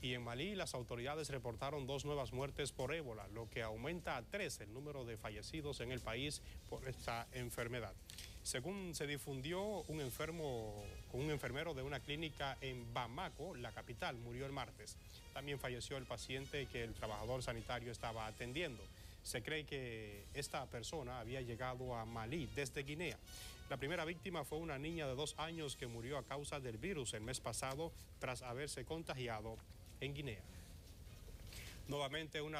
Y en Malí las autoridades reportaron dos nuevas muertes por ébola, lo que aumenta a tres el número de fallecidos en el país por esta enfermedad. Según se difundió, un enfermo, un enfermero de una clínica en Bamako, la capital, murió el martes. También falleció el paciente que el trabajador sanitario estaba atendiendo. Se cree que esta persona había llegado a Malí desde Guinea. La primera víctima fue una niña de dos años que murió a causa del virus el mes pasado tras haberse contagiado en Guinea. Nuevamente una